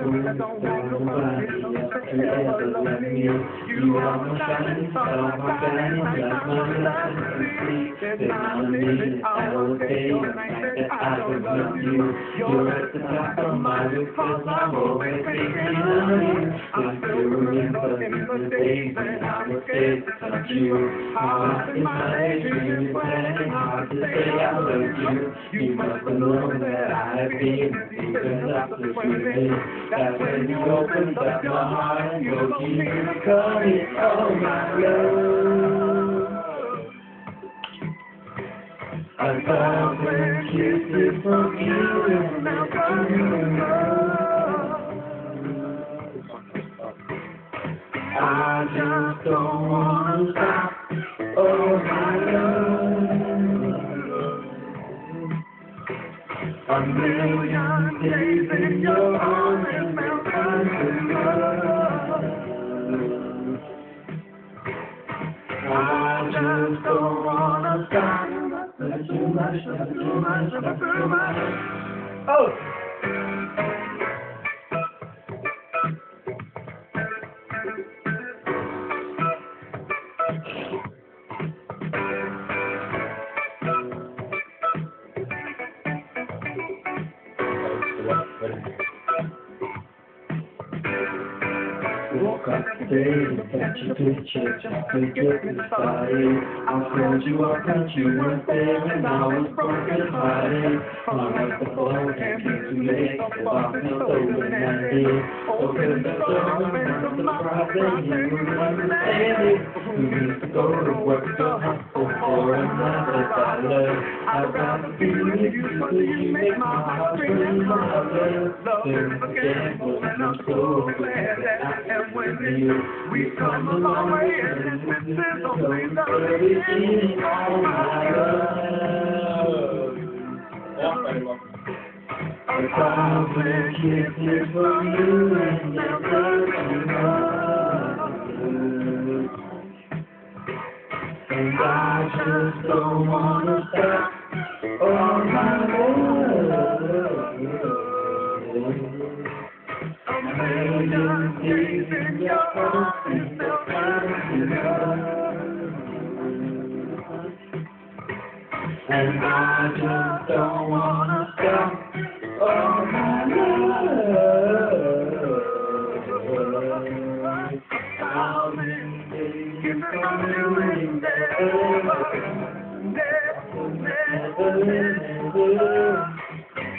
You are night I you. You're at the top of my list, cause I'm always thinking of you. I remember in the days when I was touch you. Daydreams when hard to say I you. You must have known that I've been when you up heart coming. Kisses from you I just don't wanna stop. Oh my love. A million days in your arms and mountains of love. I just don't wanna stop. Love too much, too much, too much. Oh! Woke up just to get me started. I called you up, but you weren't there, and was. Hung up the phone, can't too late, the box is open that day. Open the door, and I'm surprised that you would understand it. Needs to go to work for dollar? I'd rather be with you, make my heart. Love is gamble, and I'm so glad that I with you. We've come a long way, and this is only the my love. A thousand kisses from you and never enough. Just don't wanna stop. Oh my love. A million days in your enough. And I just don't wanna stop. Oh my love. Thousand days from you never, never.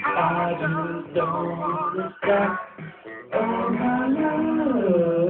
I just don't stop. Oh my love.